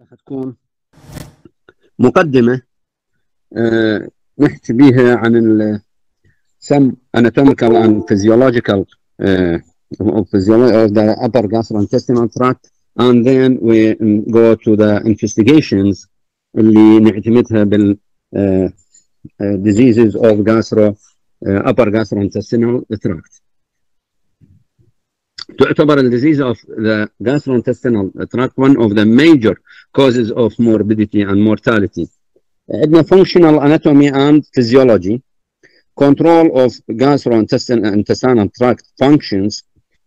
راح تكون مقدمة آه، نحكي بها عن some anatomical and physiological uh, the upper gastrointestinal tract and then we go to the investigations اللي نعتمدها بال uh, uh, diseases of gastro uh, upper gastrointestinal tract. تعتبر ال disease of the gastrointestinal tract one of the major causes of morbidity and mortality. عندنا functional anatomy and physiology, control of gastrointestinal tract functions.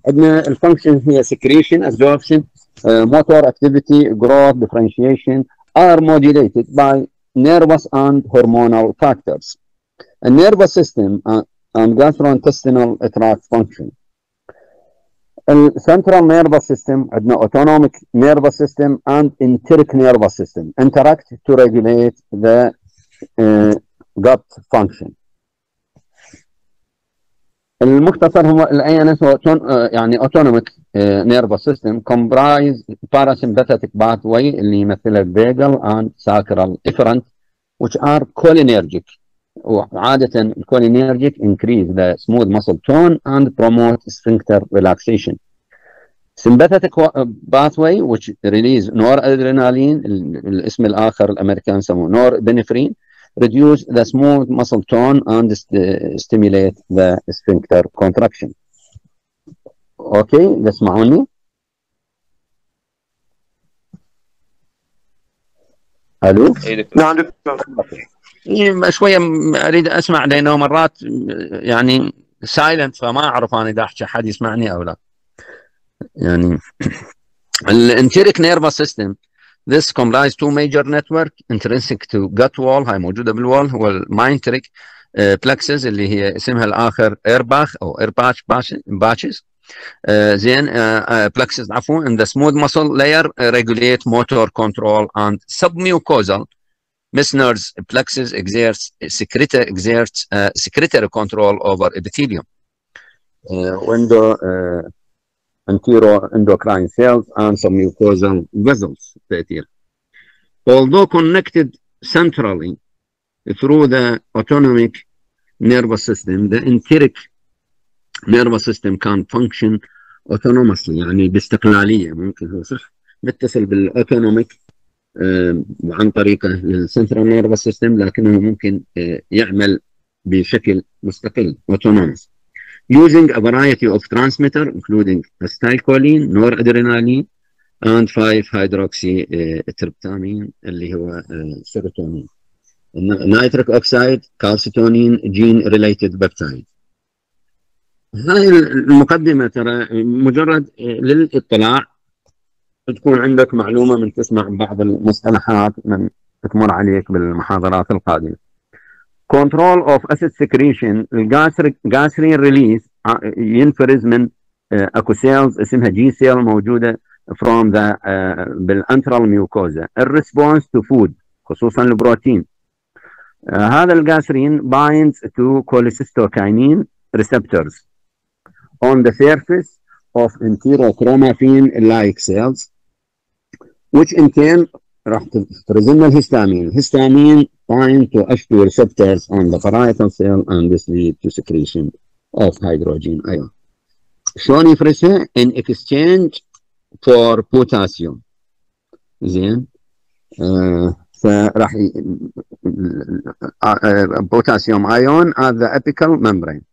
عندنا الفانكشن هي secretion, absorption, uh, motor activity, growth, differentiation are modulated by nervous and hormonal factors. The nervous system uh, and gastrointestinal tract function. السنترال نيرفس سيستم عندنا nervous system and enteric nervous system interact to regulate the uh, gut function. المختصر هو الاي ان اس يعني autonomic uh, nervous system comprise parasympathetic pathway اللي يمثلها vagal and sacral efferent which are cholinergic وعادة الكولينيرجيك increase the smooth muscle tone and promote sphincter relaxation. Sympathetic pathway which release noradrenaline الاسم الآخر الأمريكان يسموه norepinephrine reduce the smooth muscle tone and st stimulate the sphincter contraction. أوكي تسمعوني؟ ألو؟ نعم دكتور شوية أريد أسمع لأنه مرات يعني silent فما أعرف أنا إذا أحكي حد يسمعني أو لا. يعني ال enteric nervous system This comprise two major network intrinsic to gut wall هاي موجودة بال wall هو ال myenteric plexus اللي هي اسمها الآخر Auerbach أو Auerbach patches زين بلكسز عفوا and the smooth muscle layer regulate motor control and submucosal Meissner's plexus exerts secretory, exerts uh, secretory control over epithelium. Uh, window uh, enteroendocrine cells and some mucosal vessels تأثير. Although connected centrally through the autonomic nervous system, the enteric nervous system can function autonomously يعني باستقلالية ممكن هو صح متصل بالاوتونوميك عن طريقه لل central nervous system لكنه ممكن يعمل بشكل مستقل autonomous. Using a variety of transmitter including acetylcholine, noradrenaline and 5 hydroxy tryptamine اللي هو serotonin nitric oxide calcitonin gene related peptide هاي المقدمة ترى مجرد للاطلاع تكون عندك معلومة من تسمع بعض المصطلحات من تمر عليك بالمحاضرات القادمة. control of acid secretion ال gastrin release ينفرز من اكو cells اسمها G cell موجودة from the بال antral mucosa ال response to food خصوصا البروتين. uh, هذا الجاسرين binds to cholecystokinin receptors on the surface of enterochromaffin like cells. Which in turn راح تفرز لنا الهستامين الهستامين bind to H2 receptors on the parietal cell and this lead to secretion of hydrogen ion شلون يفرزها in exchange for potassium زين آه فراح بوتاسيوم ايون at the apical membrane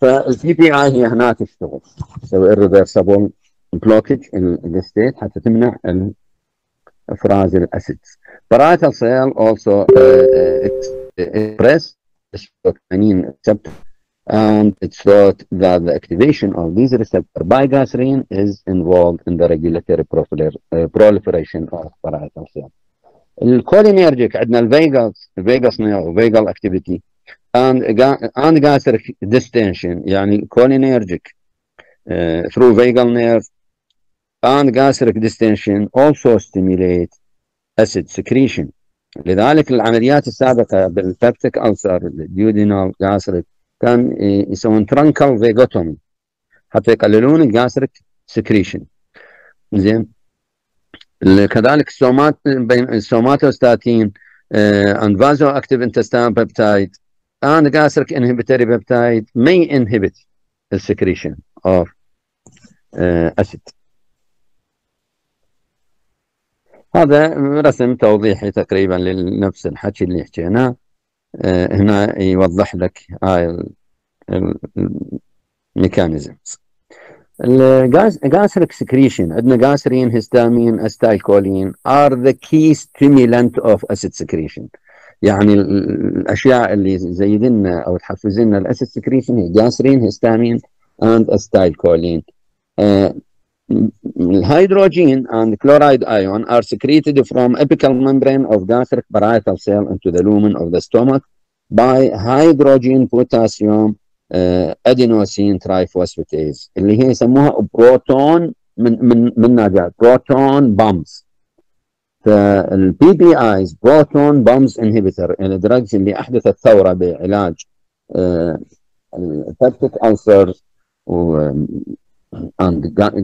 فالبي بي اي هي هنا تشتغل تسوي الريفرسبل بلوكج الستيت حتى تمنع افراز الاسيدز parietal cell also uh, express dopamine receptor and it's thought that the activation of these receptors by gastrin is involved in the regulatory proliferation of parietal cell. الكولينيرجيك عندنا الفيجاس الفيجاس نيرف فيجال اكتيفيتي and and gastric distension يعني cholinergic uh, through vagal nerve and gastric distension also stimulate acid secretion لذلك العمليات السابقة بال peptic ulcer ال duodenal gastric كان يسوون truncal vagotomy حتى يقللون ال gastric secretion زين كذلك ال somato بين ال somatostatin and vasoactive intestinal peptide and gastric inhibitory peptide may inhibit the secretion of uh, acid. هذا رسم توضيحي تقريبا لنفس الحكي اللي حكيناه. هنا يوضح لك هاي الميكانيزمز gastric secretion عندنا gastrin histamine acetylcholine are the key stimulant of acid secretion. يعني الأشياء اللي زيدنا أو تحفزنا الاسيد سكريشن هي هيستامين and acetylcholine. uh, hydrogen and chloride ion are secreted from apical membrane of gastric parietal cell into the lumen of the stomach by hydrogen potassium adenosine triphosphatase اللي هي يسموها بروتون من من من ناجع proton pumps فال PPIs proton pumps inhibitor ال drugs اللي احدثت ثوره بعلاج ال peptic و and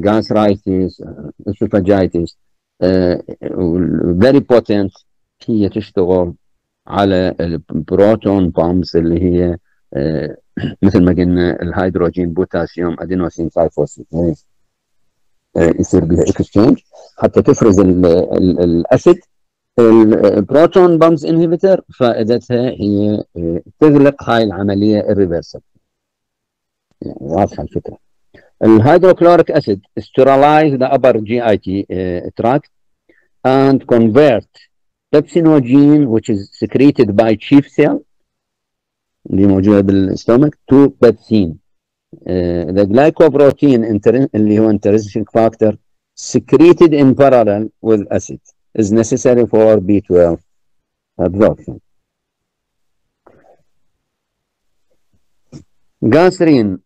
gastritis esophagitis very potent هي تشتغل على ال proton pumps اللي هي مثل ما قلنا ال hydrogen potassium adenosine triphosphatase. يصير بها exchange حتى تفرز ال acid. ال proton pumps inhibitor فائدتها هي تغلق هاي العملية ال reversal يعني واضحة الفكرة. الهيدروكلوريك اسيد sterilize the upper GIT uh, tract and convert pepsinogen which is secreted by chief cell اللي موجوده بالستومك تو بيبسين the glycoprotein اللي هو intrinsic factor secreted in parallel with acid is necessary for B12 absorption. Gastrin,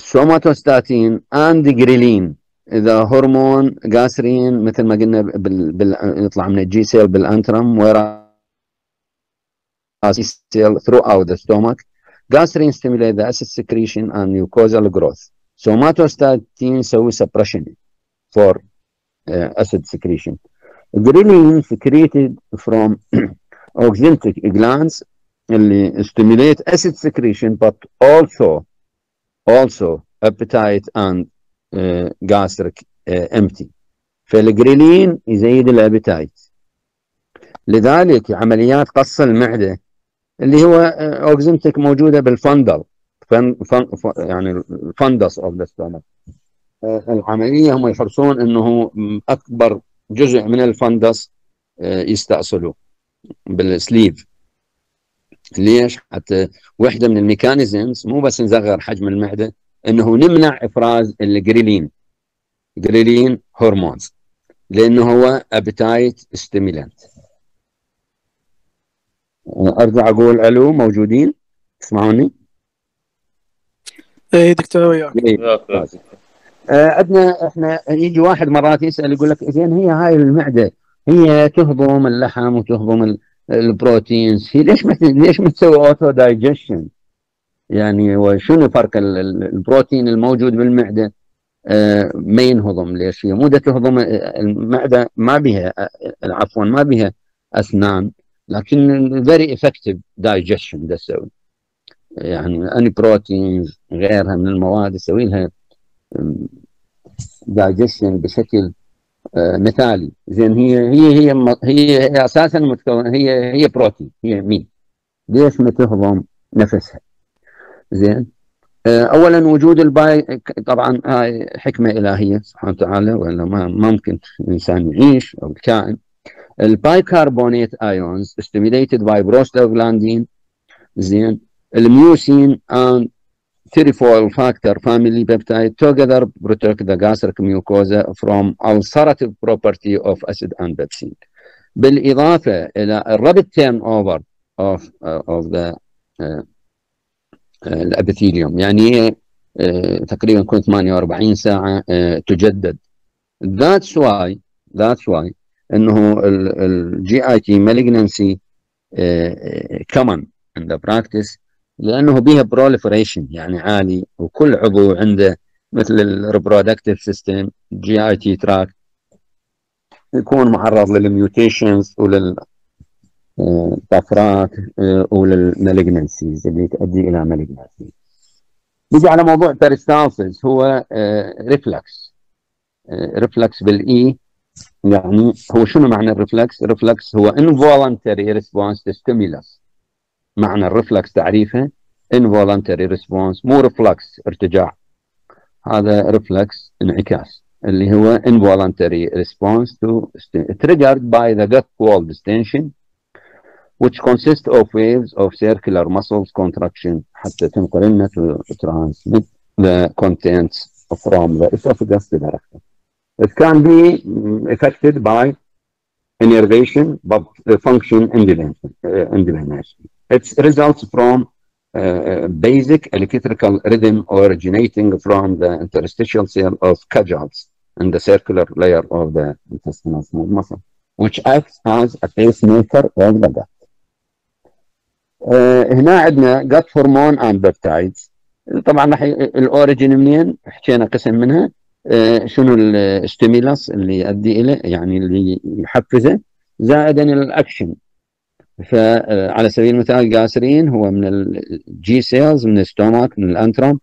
somatostatin and ghrelin اذا هرمون جاسرين مثل ما قلنا بال... بال... يطلع من الجي سيل بالانترم ويرا cell throughout the stomach. Gastrin stimulate the acid secretion and mucosal growth. Somatostatin يسوي suppression for uh, acid secretion. Ghrelin secreted from oxyntic glands اللي stimulate acid secretion but also also appetite and uh, gastric uh, empty. فالجريلين يزيد ال appetite. لذلك عمليات قص المعدة اللي هو oxyntic موجودة بال fundal. fun fun يعني ال fundus of the stomach العملية هم يحرصون إنه أكبر جزء من ال fundus يستأصلوا بال sleeve. ليش؟ حتى واحدة من ال mechanisms مو بس نصغر حجم المعدة إنه نمنع إفراز ال ghrelin. ghrelin hormones. لأنه هو appetite stimulant أرجع أقول ألو موجودين؟ تسمعوني؟ اي دكتور وياك. عندنا إحنا يجي واحد مرات يسأل يقول لك زين هي هاي المعدة هي تهضم اللحم وتهضم ال proteins. هي ليش ما ليش ما تسوي اوتو دايجيشن؟ يعني وشنو فرق البروتين الموجود بالمعدة؟ آه ما ينهضم ليش؟ هي مو تهضم المعدة ما بها عفوا ما بها أسنان لكن very effective digestion ده تسوي. يعني any proteins غيرها من المواد تسوي لها دايجيشن بشكل مثالي. زين هي هي هي هي, هي أساسا متكون هي هي بروتين هي مين ليش ما تهضم نفسها؟ زين. اولا وجود ال bi طبعا هاي حكمة إلهية سبحانه وتعالى والا ما ممكن الإنسان يعيش أو الكائن. ال bicarbonate ions stimulated by prostaglandin زين. ال mucin and thyroid factor family peptide together protect the gastric mucosa from ulcerative property of acid and pepsin بالاضافه إلى الرابid turn over of uh, of the uh, الابيثيليوم يعني uh, تقريبا كل 48 ساعه uh, تجدد that's why that's why انه الجي اي تي مالجنسي كمان عند practice لأنه بيها proliferation يعني عالي وكل عضو عنده مثل ال reproductive system GIT tract يكون معرض لل mutations ولل طفرات ولل malignancies اللي تؤدي إلى malignancy نجي على موضوع peristalsis هو reflex reflex بالاي يعني هو شنو معنى ال reflex؟ ال reflex هو involuntary response to stimulus. معنى الريفلكس تعريفه involuntary response مو ريفلكس ارتجاع هذا ريفلكس انعكاس اللي هو involuntary response to triggered by the gut wall distension which consists of waves of circular muscles contraction حتى تنقل لنا to transmit the contents from the esophagus to the rectum. It can be affected by innervation but function independently. It results from uh, basic electrical rhythm originating from the interstitial cell of Cajal's in the circular layer of the intestinal smooth muscle, which acts as a pacemaker of the gut. Uh, هنا عندنا gut hormone and peptides طبعا راح الاوريجن منين حكينا قسم منها uh, شنو ال stimulus اللي يؤدي اليه يعني اللي يحفزه زائدا الاكشن فعلى سبيل المثال الجاسرين هو من ال G cells من ال stomach من ال antrum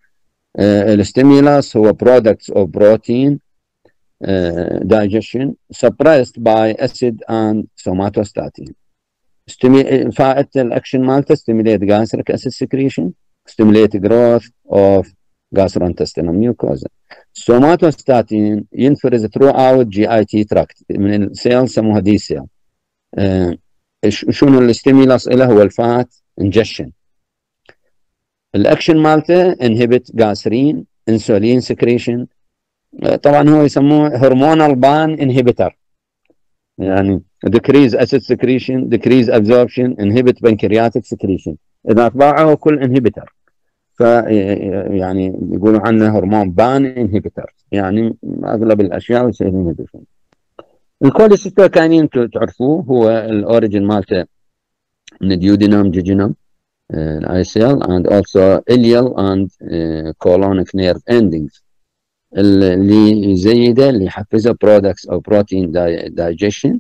ال stimulus هو products of protein digestion suppressed by acid and somatostatin فائدة الاكشن مالته stimulate gastric acid secretion stimulate growth of gastrointestinal mucosa somatostatin ينفرز throughout GIT tract من ال cell سموها D cell شنو ال stimulus له هو ال fat؟ ingestion الأكشن مالته inhibit gastrin insulin secretion طبعا هو يسموه hormonal pan inhibitor يعني decrease acid secretion decrease absorption inhibit pancreatic secretion. إذا أتباعه كل inhibitor ف يعني يقولوا عنه hormone pan inhibitor يعني أغلب الأشياء يصير inhibition ال cholecystokinin تعرفوه هو ال origin مالته من ال duodenum jejunum ال I cell and also ileal and uh, colonic nerve endings. اللي يزيده اللي يحفزه products أو protein digestion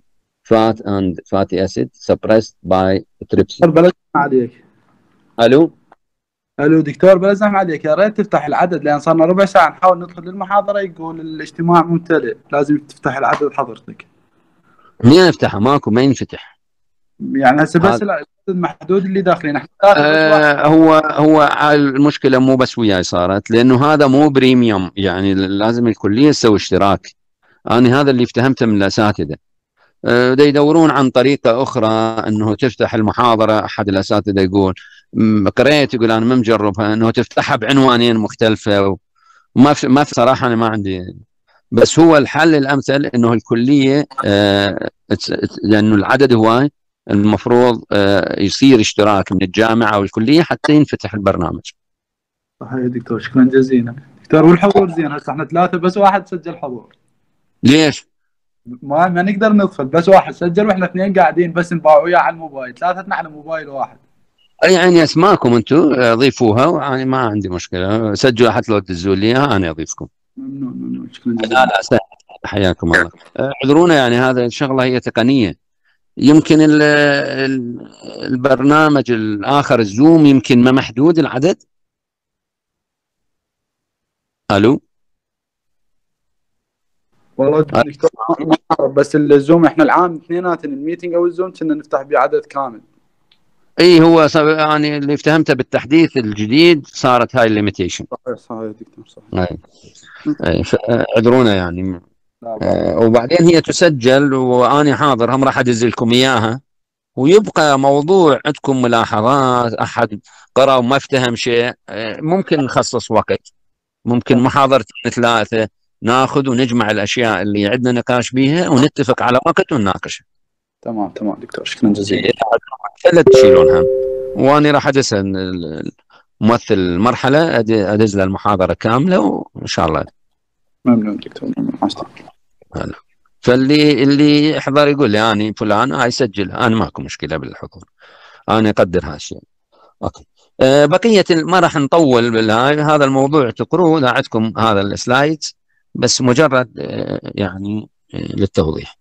fat and fatty acid suppressed by trypsin. بلا عليك. ألو؟ ألو دكتور بلا زحمة عليك يا ريت تفتح العدد لأن صارنا ربع ساعة. نحاول ندخل للمحاضرة يقول الاجتماع ممتلئ. لازم تفتح العدد حضرتك منين افتحه ماكو ما ينفتح. يعني هسه بس العدد محدود اللي داخلين. إحنا آه هو هو المشكلة مو بس وياي صارت لأنه هذا مو premium. يعني لازم الكلية تسوي اشتراك. أنا هذا اللي افتهمته من الأساتذة. آه يدورون عن طريقة أخرى إنه تفتح المحاضرة. أحد الأساتذة يقول قريت يقول أنا ما مجربها إنه تفتحها بعنوانين مختلفة وما في ما في صراحة أنا ما عندي بس هو الحل الأمثل إنه الكلية آه لأنه العدد هواي المفروض آه يصير اشتراك من الجامعة أو الكلية حتى ينفتح البرنامج. صحيح دكتور شكرا جزيلا. دكتور والحضور زين هسه إحنا ثلاثة بس واحد سجل حضور. ليش؟ ما ما نقدر ندخل بس واحد سجل وإحنا اثنين قاعدين بس نباع وياه على الموبايل ثلاثتنا على موبايل واحد. يعني اسماءكم أنتم ضيفوها وأنا ما عندي مشكلة. سجلوا حتى لو تدزوا لي إياها أنا أضيفكم. ممنون ممنون شكرا لا لا سهل حياكم الله. اعذرونا يعني هذا الشغلة هي تقنية. يمكن ال ال البرنامج الآخر الزوم يمكن ما محدود العدد؟ ألو؟ والله دكتور بس الزوم إحنا العام اثنيناتنا ال meeting أو الزوم كنا نفتح بعدد كامل. اي هو يعني اللي افتهمته بالتحديث الجديد صارت هاي ال limitation. صحيح صحيح دكتور صح اي اي اعذرونا يعني. آه وبعدين هي تسجل وأنا حاضر هم راح أدز لكم إياها. ويبقى موضوع عندكم ملاحظات أحد قرأ وما افتهم شيء آه ممكن نخصص وقت. ممكن محاضرتين ثلاثة ناخذ ونجمع الأشياء اللي عندنا نقاش بيها ونتفق على وقت ونناقشها. تمام تمام دكتور شكرا جزيلا. لا تشيلونها وأنا راح ادز ممثل المرحلة ادز له المحاضرة كاملة وإن شاء الله. ممنون دكتور ممنون هلا. فاللي اللي يحضر يقول لي أنا فلان هاي سجل. أنا ماكو مشكلة بالحضور أنا أقدر هالشيء okay. أه بقية ما راح نطول بالهاي. هذا الموضوع تقروه اذا عندكم هذا ال slide بس مجرد أه يعني أه للتوضيح.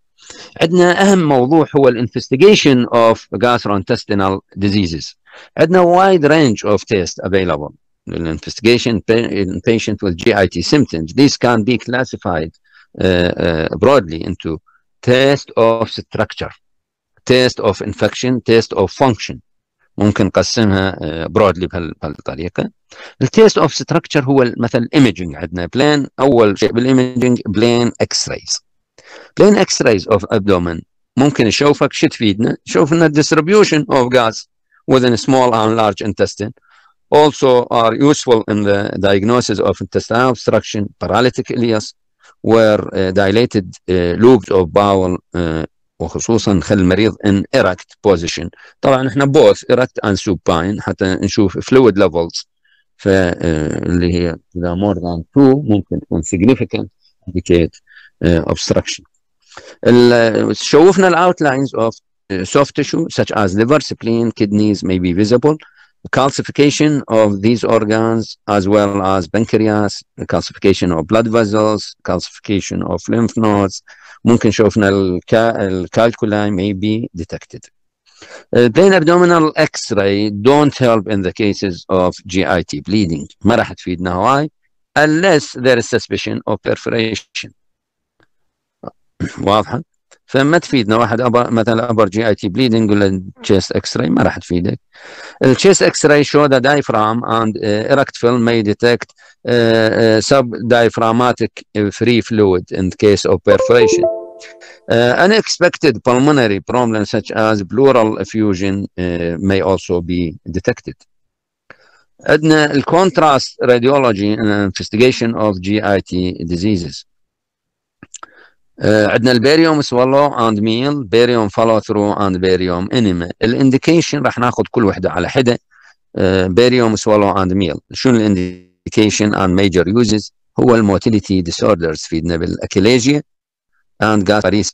عندنا أهم موضوع هو ال investigation of gastrointestinal diseases عندنا wide range of test available لل investigation in patient with GIT symptoms this can be classified broadly into test of structure test of infection test of function ممكن نقسمها broadly بهالطريقة. ال test of structure هو مثلا ال imaging عندنا plain أول شيء بال imaging بلين اكس رايز اوف ابدومن ممكن يشوفك شو تفيدنا يشوف لنا distribution of gas within small and large intestine also are useful in the diagnosis of intestinal obstruction paralytic ileus where uh, dilated uh, lobes of bowel uh, وخصوصا نخلي المريض in erect position طبعا احنا both erect and supine حتى نشوف fluid levels فاللي هي اذا more than 2 ممكن تكون significant indicate uh, obstruction شوفنا الاوتلاينز of soft tissue such as liver spleen kidneys may be visible calcification of these organs as well as pancreas calcification of blood vessels calcification of lymph nodes ممكن شوفنا الكالكولاي may be detected. Uh, plain abdominal x-ray don't help in the cases of GIT bleeding ما راح تفيدنا why unless there is suspicion of perforation واضحة فما تفيدنا واحد أبر مثلا أبر جي اي تي بليدنج ولا chest x-ray ما راح تفيدك الchest x-ray show the diaphragm and uh, erect film may detect uh, uh, subdiaphragmatic free fluid in case of perforation Uh, unexpected pulmonary problems such as pleural effusion uh, may also be detected. عندنا الكونتراست radiology and investigation of GIT diseases. Uh, عندنا الباريوم swallow and meal, barium follow through and barium enema. الإنديكيشن راح ناخذ كل وحدة على حدة. barium swallow and meal. شنو الإنديكيشن and major uses؟ هو ال motility disorders فيدنا بال achalasia and gas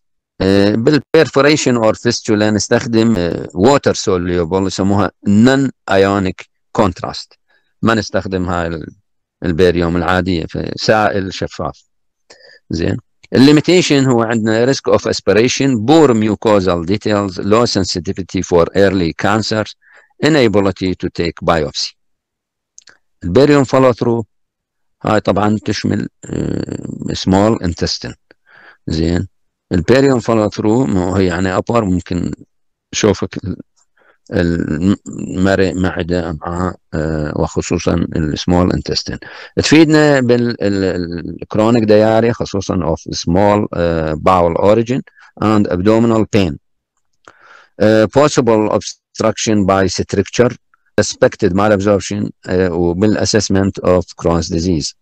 بال perforation or fistula نستخدم water soluble يسموها non ionic contrast ما نستخدم هاي الباريوم العادية في سائل شفاف زين ال limitation هو عندنا risk of aspiration poor mucosal details low sensitivity for early cancers inability to take biopsy. ال barium follow through هاي طبعا تشمل small intestine زين. ال barium follow through هي يعني upper ممكن شوفك المرء معده امعاء وخصوصا ال small intestine تفيدنا بال chronic diarrhea خصوصا of small bowel origin and abdominal pain uh, possible obstruction by stricture suspected malabsorption uh, وبالاسسمنت of Crohn's disease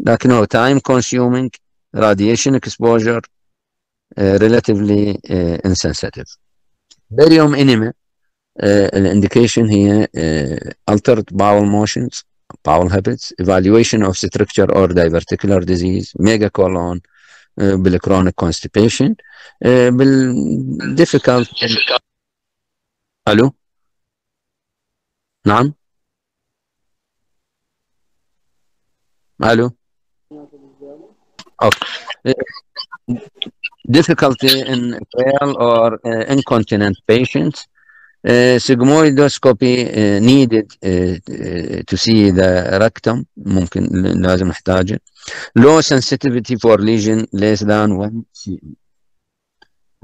لكنه time consuming radiation exposure uh, relatively uh, insensitive. Barium enema, uh, indication here, uh, altered bowel motions, bowel habits, evaluation of structure or diverticular disease, megacolon, uh, بالchronic constipation, uh, بالdifficult الو نعم الو Okay. Difficulty in frail or uh, incontinent patients. sigmoidoscopy needed to see the rectum ممكن لازم نحتاجه. low sensitivity for lesion less than 1 cm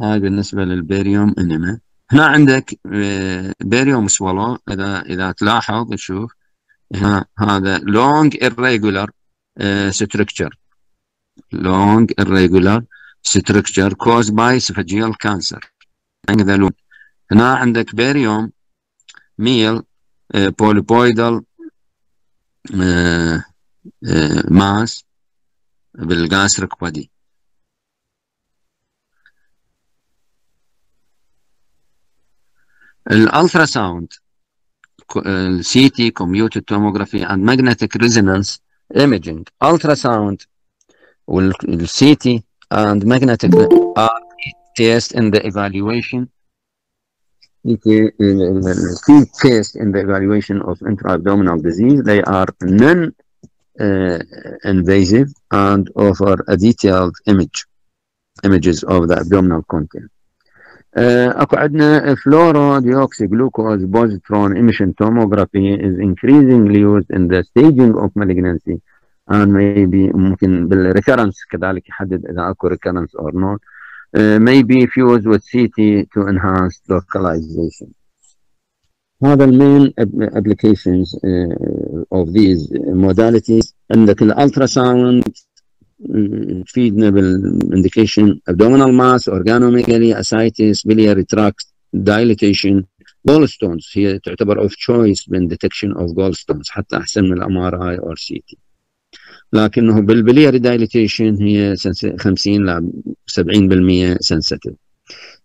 هاي بالنسبة للبيريوم إنما. هنا عندك آه، barium swallow إذا إذا تلاحظ تشوف هنا هذا long irregular آه، stricture long irregular stricture caused by esophageal cancer هنا عندك barium meal polypoidal mass بال gastric body ال ultrasound ال CT computed tomography and magnetic resonance imaging ultrasound وال CT and magnetic are test in the evaluation key test in the evaluation of intra-abdominal disease. They are non-invasive uh, and offer a detailed image. images of the abdominal content. Uh, اكو عندنا fluorodeoxyglucose positron emission tomography is increasingly used in the staging of malignancy and maybe ممكن بالريكرنس كذلك يحدد اذا اكو recurrence or not uh, may be fused with CT to enhance localization. هذا المين applications uh, of these modalities عندك الالتراساوند تفيدنا بالانديكيشن abdominal mass organomegaly ascites biliary tract dilatation gallstones هي تعتبر of choice من detection of gallstones حتى احسن من الام ار اي اور سي تي لكنه بالبلياري دايليتيشن هي 50 ل 70% sensitive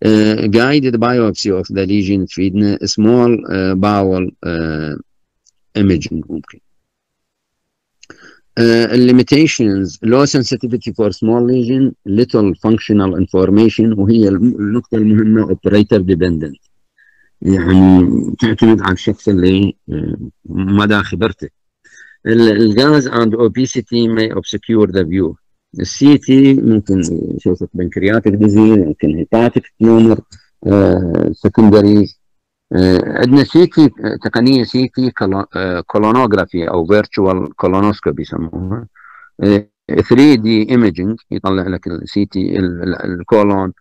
uh, guided biopsy of the lesion تفيدنا uh, bowel uh, imaging ممكن uh, limitations low sensitivity for small lesion little functional information وهي النقطة المهمة operator dependent يعني تعتمد على الشخص اللي مدى خبرته ال gas and obesity may obscure the view. ال CT ممكن يشوفك pancreatic disease ممكن hepatic tumor secondary عندنا CT تقنية CT colonography أو virtual colonoscopy يسموها. 3D imaging يطلع لك ال CT ال colon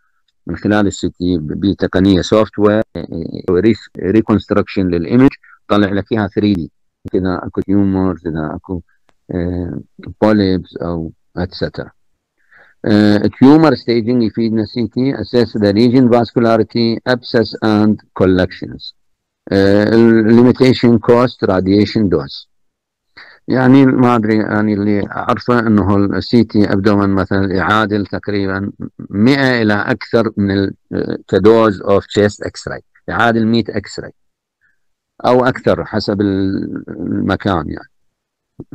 من خلال ال CT بتقنية software reconstruction لل image طلع لك اياها 3D اذا اكو tumors إذا اكو polyps أو et cetera tumor staging يفيدنا CT assess the region vascularity abscess and collections. cost radiation dose. يعني ما أدري يعني اللي أعرفه إنه ال CT abdomen مثلا يعادل تقريبا 100 إلى أكثر من ك dose of chest X-ray يعادل 100 X-ray أو أكثر حسب المكان يعني.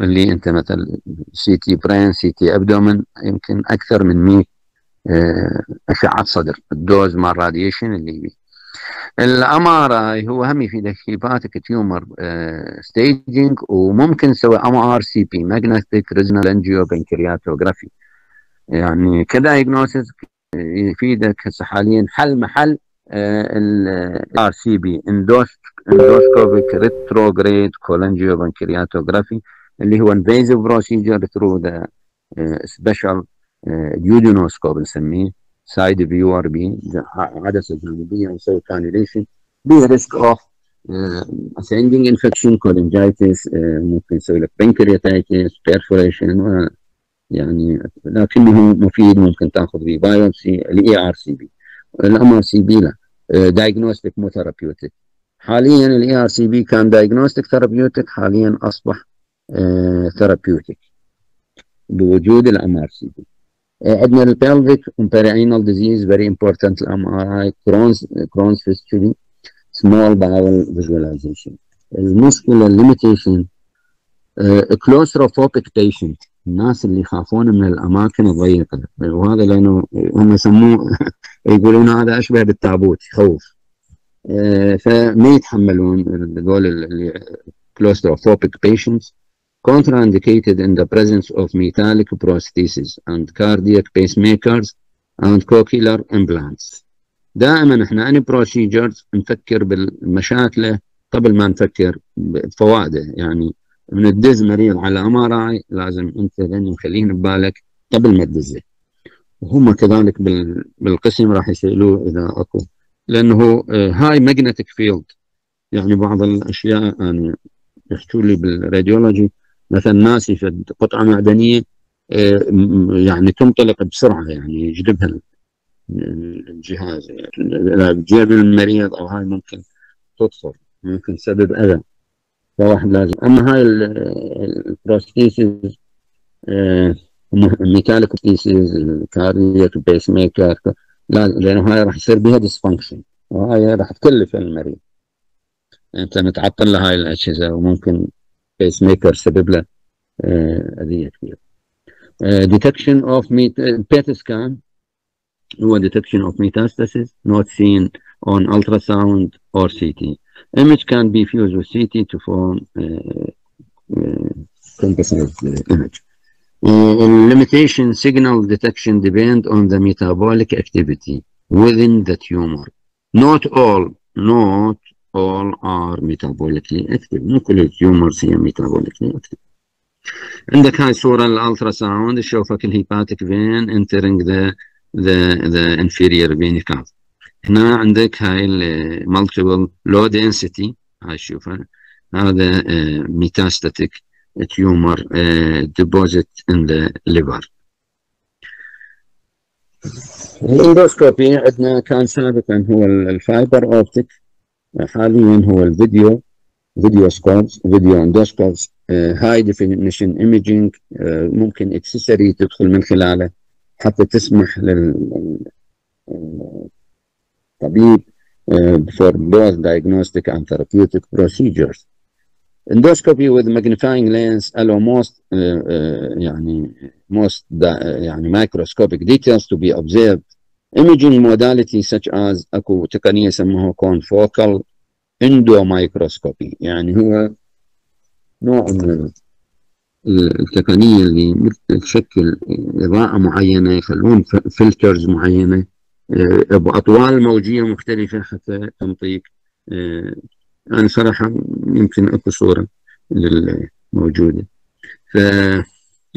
اللي أنت مثلا CT brain CT abdomen يمكن أكثر من 100 أشعة صدر. ال dose مال radiation اللي بيه ال MRI هو هم يفيدك hepatic tumor staging وممكن نسوي ام ار سي بي ماجنتيك ريزونال انجيو بنكرياتوجرافي يعني ك diagnosis يفيدك هسه حاليا حل محل ال ERCP endoscopic retrograde cholangiopancreatography اللي هو through the uh, special uh, duodenoscope نسميه side viewer بي عدسة جانبية نسوي cannulation بي risk of infection cholangitis uh, ممكن نسوي لك pancreatitis perforation يعني لكنه مفيد ممكن تاخذ به biopsy ال ERCP ال MRCP diagnostic مو therapeutic حاليا ال ERCP كان diagnostic therapeutic حاليا أصبح therapeutic بوجود ال MRCP عندنا ال pelvic and perianal disease very important ال MRI Crohn's Crohn's fistulae small bowel visualization المشكلة ال limitation claustrophobic patient الناس اللي يخافون من الأماكن الضيقة وهذا لأنه هم يسموه يقولون هذا أشبه بالتابوت يخوف فما يتحملون هذول اللي claustrophobic patients contraindicated in the presence of metallic prostheses and cardiac pacemakers and cochlear implants. دائما إحنا any procedures نفكر بالمشاكل قبل ما نفكر بفوائده. يعني من تدز مريض على MRI لازم أنت لاني مخليه ببالك قبل ما تدزه وهم كذلك بالقسم راح يسألوه إذا أكو. لأنه هاي magnetic field يعني بعض الأشياء يعني يحكوا لي بال radiology مثلا ناس يفد قطعة معدنية يعني تنطلق بسرعة يعني يجذبها الجهاز. إذا بجيب المريض أو هاي ممكن تطفر ممكن تسبب أذى. فواحد لازم أما هاي ال prosthesis metallic pieces ال cardiac pacemaker لأنه هاي راح يصير بها dysfunction وهاي راح تكلف المريض أنت متعطل لهاي الأجهزة وممكن pacemaker سبب له أذية كبيره. detection of PET scan هو detection of metastasis not seen on ultrasound or CT. Image can be fused with CT to form uh, uh, composite image. limitation signal detection depend on the metabolic activity within the tumor not all not all are metabolically active مو كل التيومرز هي metabolically active عندك هاي صورة الالترا ساوند تشوفك الهيباتيك فين entering the the the inferior vena cava هنا عندك هاي المالتيبل لو density هاي شوفها. هذا metastatic tumor deposit in the liver ال endoscopy عندنا كان سابقا هو ال fiber optic حاليا هو ال video videoscopes video endoscopes هاي definition imaging ممكن accessory تدخل من خلاله حتى تسمح للطبيب for both diagnostic and therapeutic procedures. Endoscopy with magnifying lens allow most uh, uh, يعني most يعني microscopic details to be observed. Imaging modality such as اكو تقنيه يسموها confocal endomicroscopy يعني هو نوع من التقنيه اللي تشكل اضاءه معينه يخلون filters معينه آه، بأطوال موجية مختلفة حتى تنطيك آه، أنا صراحة يمكن أكو صورة للموجودة. ف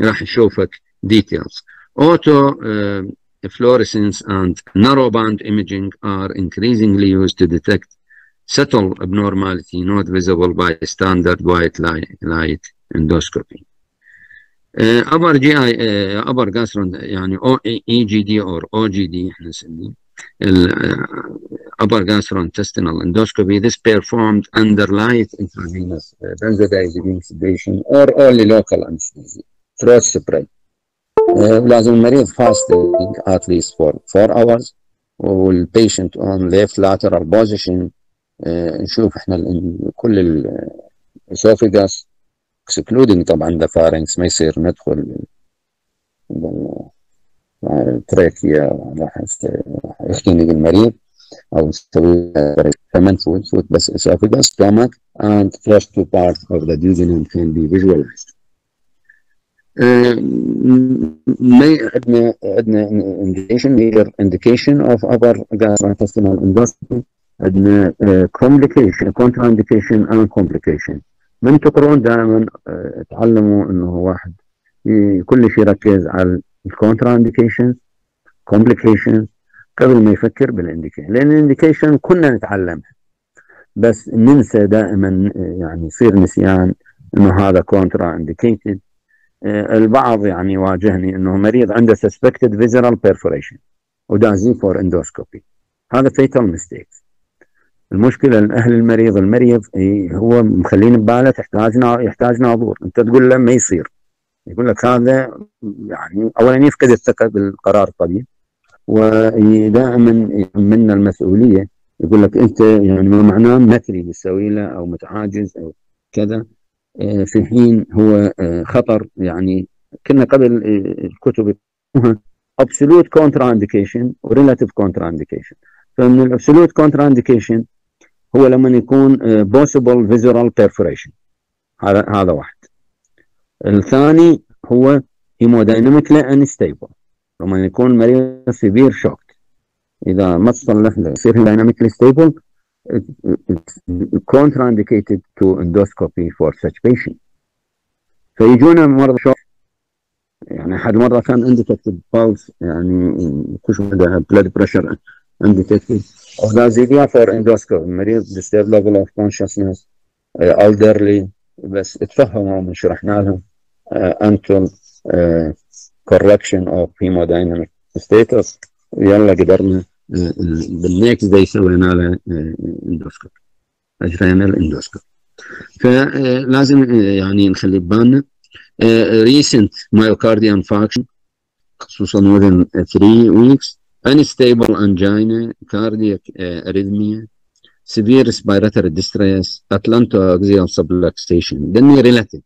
راح نشوفك details autofluorescence and narrow band imaging are increasingly used to detect subtle abnormality not visible by standard white light, light. Uh, upper GI uh, upper gastron يعني EGD or OGD إحنا نسميه upper gastrointestinal endoscopy this performed under light intravenous uh, benzodiazepine sedation or only local anesthesia throat spray لازم المريض fasting at least for 4 hours والبيشنت on left lateral position نشوف إحنا كل ال esophagus excluding طبعا the pharynx ما يصير ندخل ال trachea راح يختنق المريض أو نسوي منفوت فوت بس esophagus stomach and first two part of the duodenum can be visualized ما عندنا عندنا indication major indication of upper gastrointestinal endoscopy عندنا complication contraindication and complication من تقرون دائما تعلموا إنه واحد كل شيء يركز على ال contraindications complications قبل ما يفكر بال indication لأن ال indication كنا نتعلمها بس ننسى دائما يعني يصير نسيان إنه هذا contraindicated البعض يعني واجهني إنه مريض عنده suspected visceral perforation ودازي for endoscopy هذا fatal mistakes المشكلة إن أهل المريض المريض هو مخلين بباله تحتاج يحتاج ناظور أنت تقول له ما يصير. يقول لك هذا يعني اولا يفقد الثقة بالقرار الطبيب ودائما يحملنا المسؤولية. يقول لك أنت يعني ما معناه مثلي بتسوي له أو متعاجز أو كذا. في حين هو خطر. يعني كنا قبل الكتب absolute contraindication وريلاتيف contraindication. فمن الابسولوت contraindication هو لما يكون possible visual perforation هذا هذا واحد الثاني هو hemodynamically unstable لما يكون مريض severe shock اذا ما تصلح له يصير stable it's contraindicated to endoscopy for such patient فيجونا مرضى شوك يعني احد مره كان انديكتد بالس يعني كش مدى بلاد بريشر انديكتد وغازيديا فور اندوسكوبي المريض disturbed level of consciousness elderly بس اتفهموا من شرحنا لهم until correction of hemodynamic status. يلا قدرنا بالنكست داي سوينا له اندوسكوب أجرينا الاندوسكوب فلازم يعني نخلي ببالنا recent myocardial infarction خصوصا within 3 weeks. Unstable angina cardiac arrhythmia severe respiratory distress atlantoaxial subluxation. Then relative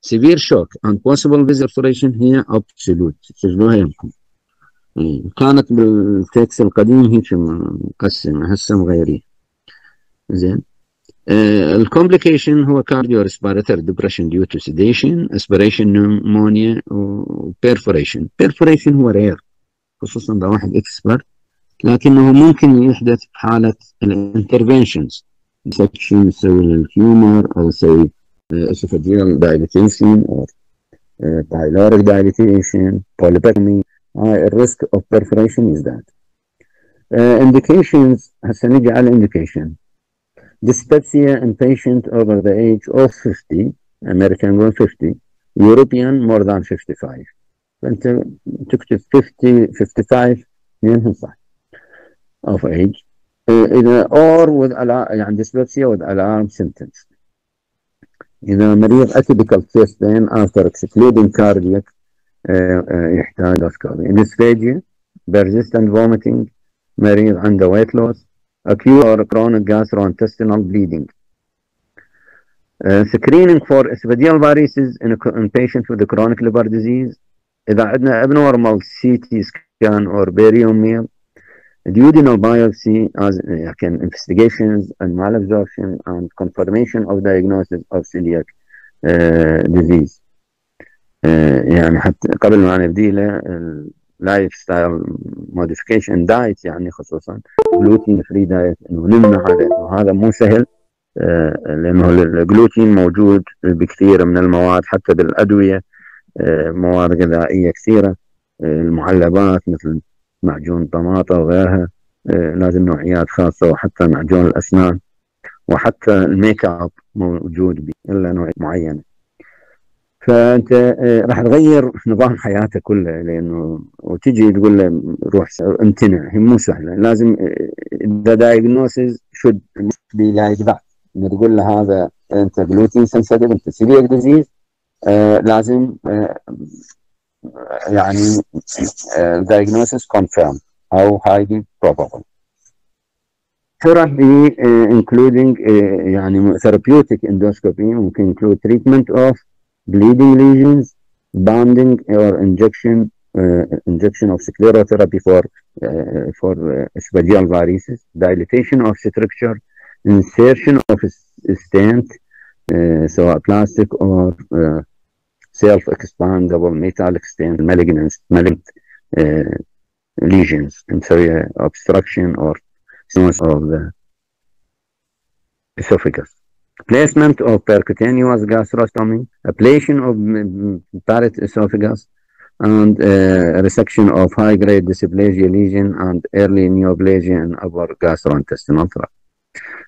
severe shock and possible visualization هي absolute. تسجلوها يمكن كانت بالتكس القديم هيك مقسمة هسه مغيرين. زين. ال complication هو cardiorespiratory depression due to sedation aspiration pneumonia و perforation perforation هو rare خصوصا لو واحد expert لكنه ممكن يحدث حالة ال interventions section يسوي ال tumor أو يسوي esophageal dilatation أو pyloric dilatation polypectomy. هاي ال risk of perforation is that. uh, indications هسه نجي على indication. Dyspepsia in patient over the age of 50 American 150 European more than 55 فانت تكتب 50 55 منهم صح of age اذا or with يعني dyspepsia with alarm symptoms اذا مريض atypical chest pain after excluding cardiac يحتاج اسكابي dysphagia persistent vomiting مريض عنده weight loss acute or chronic gastrointestinal bleeding uh, screening for esophageal varices in, a, in patient with a chronic liver disease إذا عندنا abnormal CT scan or barium duodenal biopsy as uh, investigations and malabsorption and confirmation of diagnosis of celiac uh, disease? يعني حتى قبل ما نبدي له ال lifestyle modification diet يعني خصوصا gluten free diet إنه نمنع هذا وهذا مو سهل لأنه الجلوتين موجود بكثير من المواد حتى بالأدوية. مواد غذائية كثيرة المعلبات مثل معجون طماطة وغيرها. لازم نوعيات خاصة وحتى معجون الأسنان وحتى الميك أب موجود إلا نوع معينة. فأنت راح تغير نظام حياتك كله لأنه وتجي تقول له روح امتنع هي مو سهلة. لازم the diagnosis should be like that. إنه تقول له هذا gluten sensitive أنت celiac disease آه لازم آه يعني diagnosis confirmed أو highly probable therapy uh, including uh, يعني therapeutic endoscopy ممكن include treatment of bleeding lesions banding or injection uh, injection of sclerotherapy for uh, for uh, esophageal varices dilatation of structure insertion of a stent uh, so a plastic or uh, Self-expandable metal extend malignant malignant uh, lesions inferior obstruction or stones of the esophagus placement of percutaneous gastrostomy ablation of parrot esophagus and uh, resection of high-grade dysplasia lesion and early neoplasia in upper gastrointestinal tract.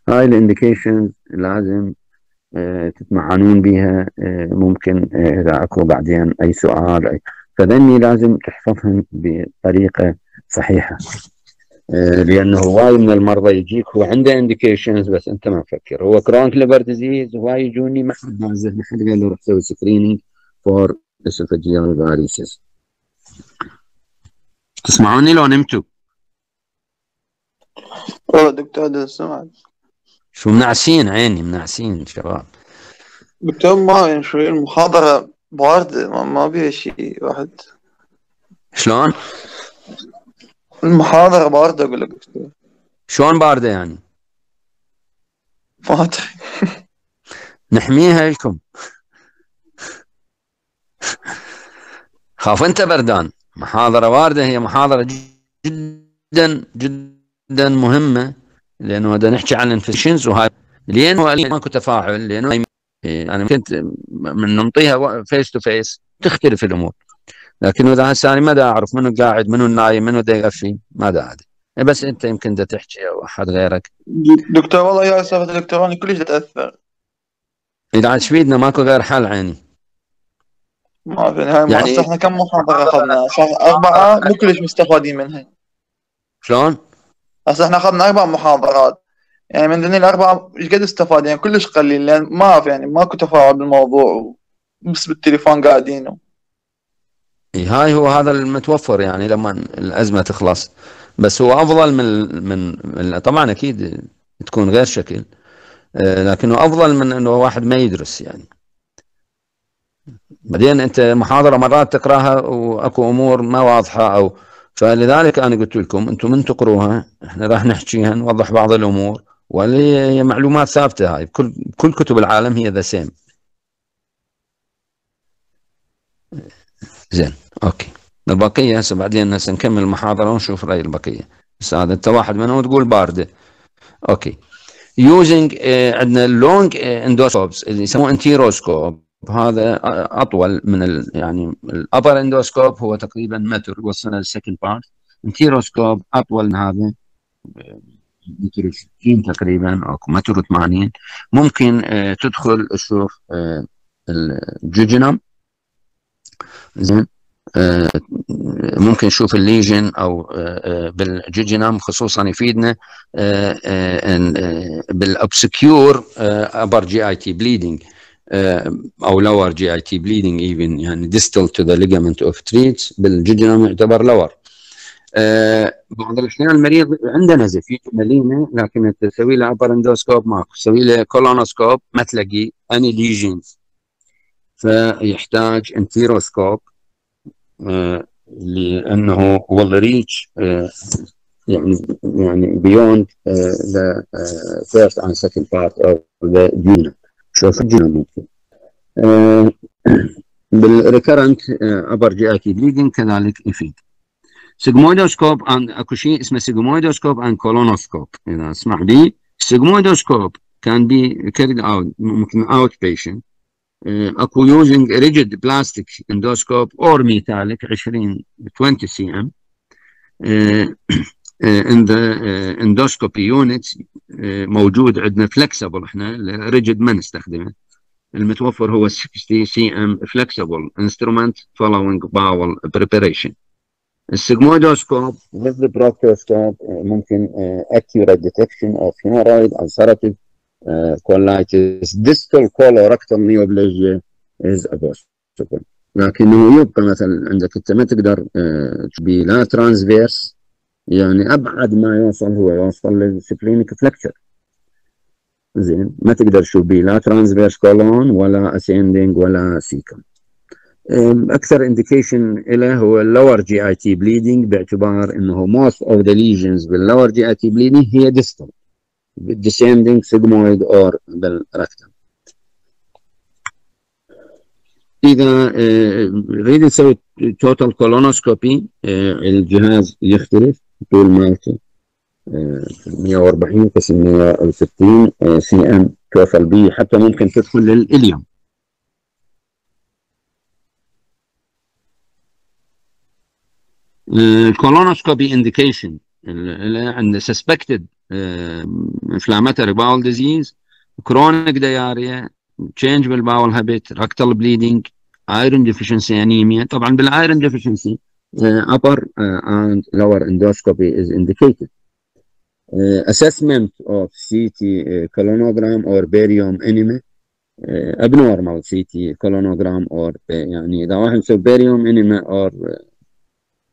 High indications, lazim, تتمعنون بها ممكن إذا اكو بعدين أي سؤال أي فذني لازم تحفظهم بطريقة صحيحة. لأنه هواي من المرضى يجيك هو عنده indications بس أنت ما مفكر. هو chronic liver disease هواي يجوني ما حد نازل ما حد قال له روح سوي screening for esophageal varices تسمعوني لو نمتوا؟ والله دكتور سمعت. شو منعسين عيني منعسين شباب دكتور ما يعني شوي المحاضرة باردة ما, ما بيها شيء واحد. شلون؟ المحاضرة باردة أقول لك. دكتور شلون باردة يعني؟ ما أدري. نحميها لكم. خاف أنت بردان. محاضرة واردة هي محاضرة جدا جدا مهمة. لأنه هذا نحكي عن ال infections وهاي لين هو ماكو تفاعل لأنه أنا كنت من نعطيها face to face تختلف الأمور. لكن إذا هسه أنا ما أعرف منو قاعد منو نايم منو دا يغفي ما دا أدري. بس أنت يمكن دا تحكي أو أحد غيرك. دكتور والله يا سالفة الالكتروني كلش تاثر إذا عاد شبيدنا ماكو غير حل عيني. ما في هاي يعني- يعني إحنا كم محاضرة أخذنا؟ أربعة مو كلش مستفادين منها. شلون؟ هسه إحنا أخذنا أربع محاضرات. يعني من ضمن الاربعه إيش قد استفاد؟ يعني كلش قليل لأن ما في يعني ماكو تفاعل بالموضوع بس بالتليفون قاعدين و... هاي هو هذا المتوفر يعني لما الأزمة تخلص. بس هو أفضل من من من- طبعا أكيد تكون غير شكل آه، لكنه أفضل من إنه واحد ما يدرس يعني. بعدين أنت محاضرة مرات تقرأها وأكو أمور ما واضحة أو فلذلك أنا قلت لكم أنتم من تقروها؟ إحنا راح نحكيها نوضح بعض الأمور وهي معلومات ثابتة هاي. بكل كل كتب العالم هي the same زين okay. البقية هسه بعدين هسه نكمل المحاضرة ونشوف رأي البقية. بس هذا أنت واحد منهم تقول باردة. okay. using uh, عندنا ال long endoscopes اللي يسموه enteroscope هذا أطول من ال يعني ال upper endoscope هو تقريبا متر وصلنا لل second part enteroscope أطول من هذا متر 60 تقريبا أو متر 80 ممكن uh, تدخل تشوف ال jejunum زين ممكن نشوف ال lesion أو بال jejunum خصوصا يفيدنا بال obscure upper GIT bleeding أو lower GIT bleeding even يعني distal to the ligament of Treitz بال jejunum يعتبر lower بعض الأحيان المريض عنده نزف في melena لكن تسوي له upper endoscope ماكو. تسوي له colonoscope ما تلاقي any lesions فيحتاج enteroscope آه لأنه will reach آه يعني يعني beyond the first and second part of the duodenum شوف ال jejunum ممكن بال recurrent GIT bleeding كذلك يفيد sigmoidoscope عن أكو شيء اسمه sigmoidoscope عن colonoscope إذا اسمح بي sigmoidoscope can be carried out ممكن outpatient أكو using rigid plastic endoscope or metallic 20 20 cm in the endoscopy units موجود عندنا flexible إحنا rigid ما نستخدمه. المتوفر هو 60 cm flexible instrument following bowel preparation ال sigmoidoscope with the proctoscope ممكن accurate detection of hemorrhoid, colitis, distal colorectal neoplasia is a possible. لكنه يبقى مثلا عندك أنت ما تقدر uh, تبين ال transverse يعني أبعد ما يوصل هو يوصل لل splenic flexure زين ما تقدر تشوف بيه ال transverse colon ولا ascending ولا cecum أكثر indication له هو ال lower GIT bleeding باعتبار إنه most of the lesions بال lower GIT bleeding هي distal بال descending sigmoid or بال rectum إذا نريد نسوي total colonoscopy الجهاز يختلف. طول مالتي 140 في آه، 160 آه، cm توصل بي حتى ممكن تدخل لل ileum. ال colonoscopy indication عند suspected inflammatory bowel disease كرونيك دياريا تشينج بالباول هابيت ركتال بليدنج ايرون ديفشنسي انيميا طبعا بالايرون ديفشنسي upper uh, and lower endoscopy is indicated uh, assessment of CT uh, colonogram or barium enema uh, abnormal CT colonogram or uh, يعني اذا واحد يسوي barium enema or uh,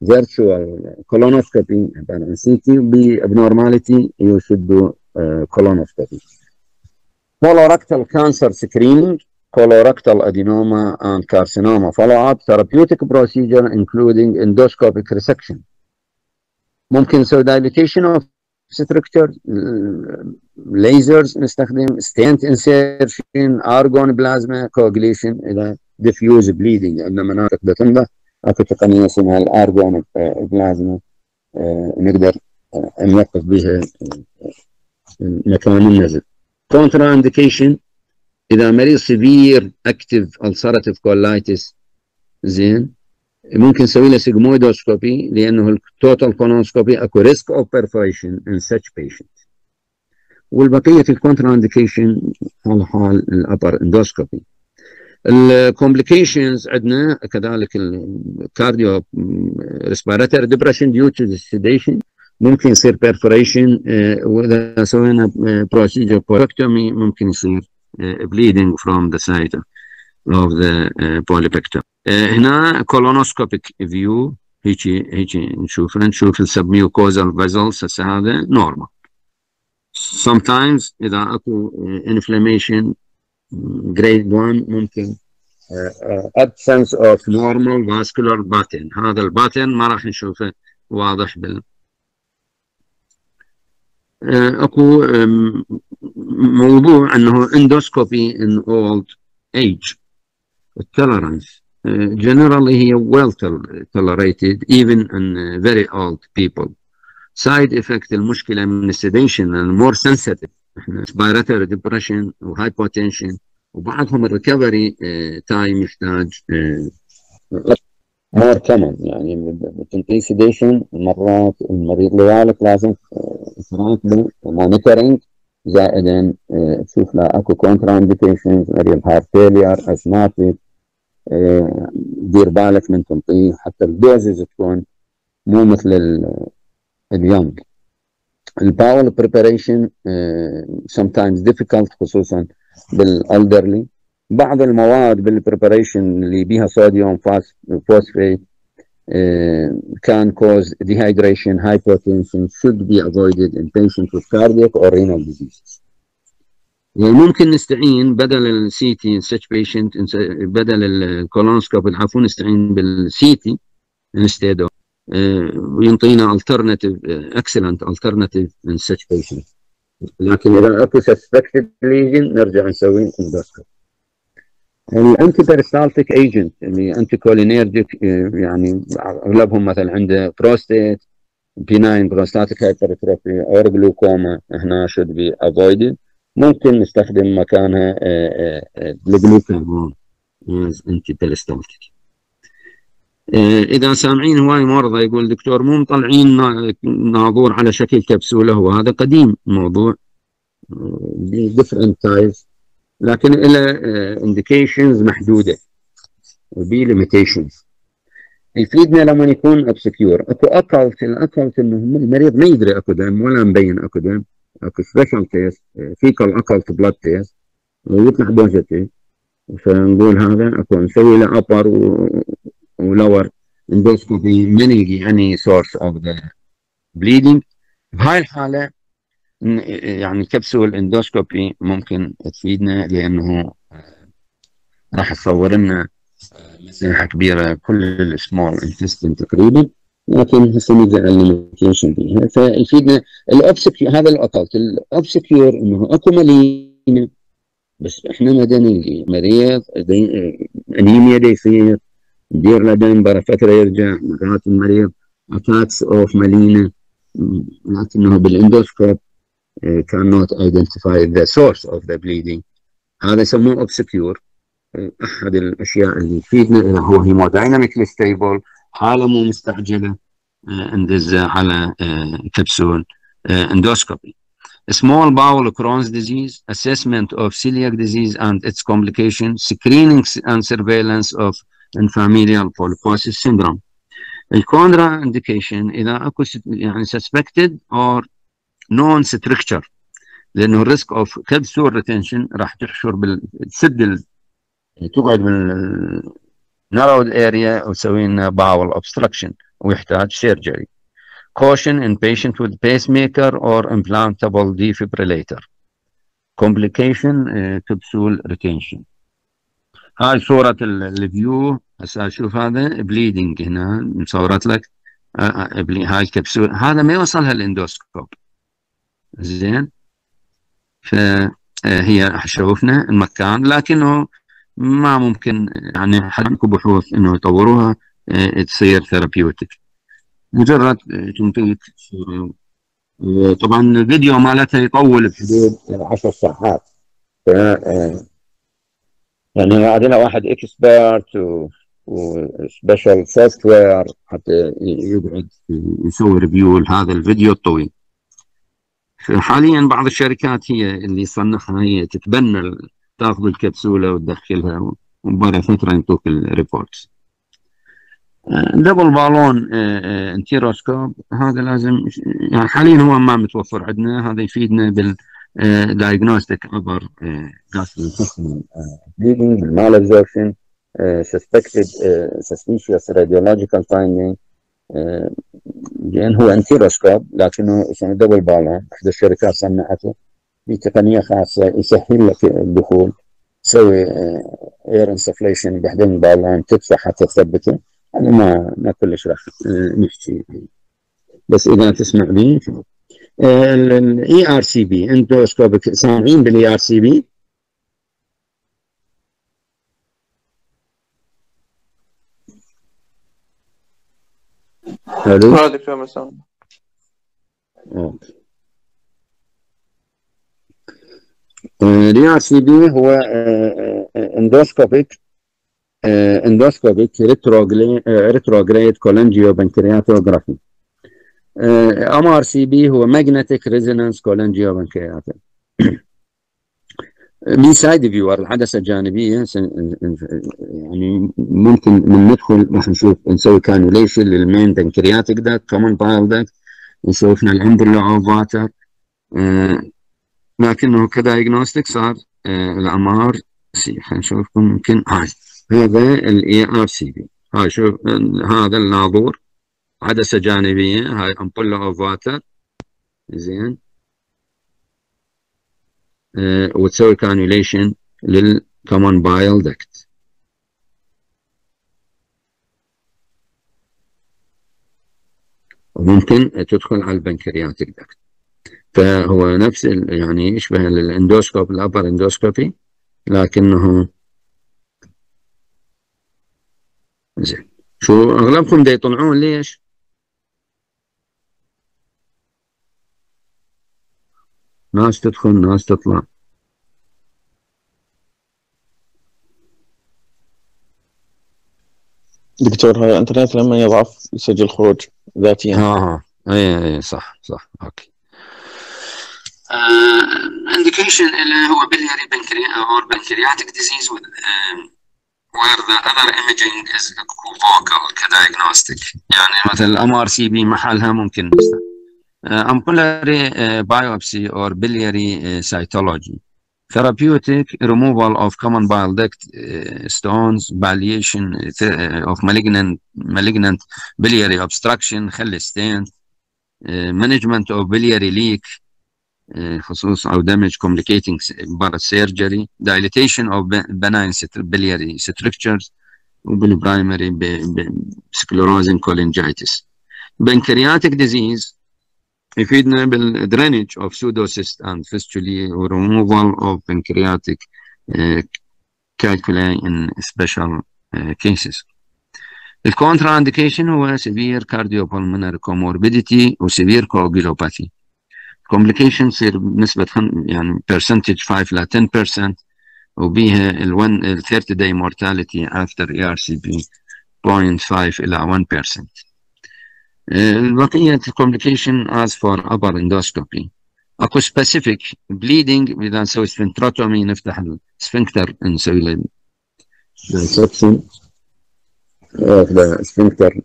virtual colonoscopy عباره عن CT بابنورماليتي you should do uh, colonoscopy colorectal cancer screening colorectal adenoma and carcinoma follow-up therapeutic procedure including endoscopic resection ممكن نسوي dilatation of structure lasers نستخدم stent insertion argon plasma coagulation إذا diffuse bleeding عندنا مناطق بتنبه اكو تقنيه اسمها الارجون بلازما نقدر نوقف بها مكان النزل contraindication إذا مريض severe active ulcerative colitis زين ممكن نسوي له sigmoidoscopy لأنه ال total colonoscopy أكو risk of perforation in such patient. والبقية ال contraindication حال حال ال upper endoscopy ال complications عندنا كذلك ال cardio respiratory depression due to sedation ممكن يصير perforation وإذا سوينا procedure polypectomy ممكن يصير bleeding from the site of the polypectomy هنا colonoscopic view هيجي هيجي نشوف نشوف ال submucosal vessels هسه هذا normal sometimes اذا اكو inflammation grade 1 ممكن uh, absence of normal vascular pattern هذا ال pattern ما راح نشوفه واضح بال أكو موضوع أنه endoscopy in old age uh, generally هي well tolerated even in very old people. Side effect المشكلة من ال sedation more sensitive. respiratory depression و hypotension وبعضهم ال recovery time يحتاج more كمان يعني بتنطيه sedation مرات المريض لذلك لازم تراقبه monitoring زائدا تشوف له اكو contraindications مريض heart failure asthmatic دير بالك من تنطيه حتى ال doses تكون مو مثل ال young ال bowel preparation sometimes difficult خصوصا بال elderly بعض المواد بال preparation اللي بيها sodium phosphate can cause dehydration, hypotension should be avoided in patients with cardiac or renal diseases. يعني ممكن نستعين بدل ال CT such patient بدل ال colonoscope العفو نستعين بال CT instead of وينطينا alternative excellent alternative in such patient لكن اذا اكو suspected lesion نرجع نسوي endoscope ال antiperistaltic agent اللي anticholinergic يعني اغلبهم مثلا عنده prostate benign prostatic hypertrophy or glaucoma هنا should be avoided. ممكن نستخدم مكانها الجلوكاجون as antiperistaltic إذا سامعين هواي مرضى يقول دكتور مو مطلعين ناظور على شكل كبسولة وهذا قديم الموضوع different types. لكن له indications محدودة. وبي limitations يفيدنا لما يكون obscure أكو occult ال occult إنه المريض ما يدري أكو دم ولا مبين أكو دم. أكو special test fecal occult blood test ويطلع positive فنقول هذا أكو نسوي له upper و lower endoscopy من يجي any source of the bleeding بهاي الحالة يعني capsule endoscopy ممكن تفيدنا لأنه راح تصور لنا مساحة كبيرة كل ال small intestine تقريبا لكن هسه نرجع ال limitation فيها. فيفيدنا ال obscure هذا ال occult ال obscure إنه أكو melena بس إحنا ما مريض أنيميا دي يصير ندير له دم برا فترة يرجع مرات المريض attacks of melena لكنه بال endoscope cannot identify the source of the bleeding هذا يسموه obscure احد الاشياء اللي تفيدنا اذا هو هيمودايناميكلي ستيبل حاله مو مستعجله ندز على كبسول اندوسكوبي small bowel Crohn's disease, assessment of celiac disease and its complications, screening and surveillance of infamilial polyposis syndrome. الكونترا انديكيشن اذا اكو يعني suspected or نون ستركتشر لأنه الريسك اوف كبسول ريتنشن راح تحشر بالسد تقعد بال narrowed area وتسوي لنا bowel obstruction ويحتاج surgery caution in patient with pacemaker or implantable defibrillator. Complication capsule retention. هاي صورة ال view. هسه شوف هذا bleeding هنا. مصورت لك. هاي الكبسول هذا ما يوصلها ال endoscope زين. فهي شوفنا المكان لكنه ما ممكن يعني حدكم بحوث إنه يطوروها تصير therapeutic مجرد صوره طبعا الفيديو مالتها يطول بحدود 10 ساعات. ف يعني عندنا واحد expert و و special software حتى يقعد يسوي review لهذا الفيديو الطويل. حاليا بعض الشركات هي اللي تصنعها هي تتبنى تأخذ الكبسولة وتدخلها وبعد فترة ينطوك ال reports double balloon enteroscope هذا لازم يعني حاليا هو ما متوفر عندنا هذا يفيدنا بال upper gastrointestinal bleeding malabsorption suspected suspicious radiological finding لأن هو enteroscope لكنه double balloon إحدى الشركات صنعته بتقنية خاصة يسهل لك الدخول تسوي air insufflation بحدين balloon تفتح حتى تثبته. هذا ما ما كلش راح نحكي. بس إذا تسمع لي ال ERCP endoscopic سامعين بال ERCP ألو؟ آه دكتور الاي ار سي بي هو اندوسكوبيك اندوسكوبيك ريتروجريد كولانجيو بنكرياتوجرافي ام ار سي بي هو ماجنتيك ريزونانس كولانجيو بنكرياتو من side viewer العدسه الجانبية يعني ممكن من ندخل راح نشوف نسوي cannulation لل main pancreatic duct common bile duct نشوفنا ال ampulla of Vater لكنه ك diagnostic صار ال MRC خلينا نشوفكم ممكن. هاي هذا ال ERCP هاي شوف هذا الناظور عدسه جانبية هاي ampulla of Vater زين. وتسوي cannulation لل common bile duct وممكن تدخل على ال pancreatic duct فهو نفس يعني يشبه ال endoscope ال upper endoscopy لكنه زين. شو أغلبكم دا يطلعون ليش؟ ناس تدخل ناس تطلع. دكتور هاي الانترنت لما يضعف يسجل خروج ذاتيا. آه اي اي صح صح. Okay. Indication اللي هو biliary pancre or pancreatic disease where the other imaging is equivocal ك diagnostic يعني مثلا ال MRCP محلها ممكن نستخدم ampullary uh, biopsy or biliary uh, cytology therapeutic removal of common bile duct uh, stones palliation of malignant malignant biliary obstruction خلي stent management of biliary leak خصوص او damage complicating surgery dilatation of benign biliary strictures وبالبرايمري sclerosing cholangitis pancreatic disease يفيدنا بالدرينج of pseudocyst and fistulae و removal of pancreatic uh, calculi in special uh, cases. الكونترا انديكيشن هو severe cardiopulmonary comorbidity و severe coagulopathy. complication تصير بنسبة يعني percentage 5 ل 10% وبيها ال 1 ال 30 day mortality after ERCP 0.5 إلى 1%. البقية ال complication as for upper endoscopy اكو specific bleeding اذا نسوي sphincterotomy نفتح ال sphincter نسوي له dissection sphincter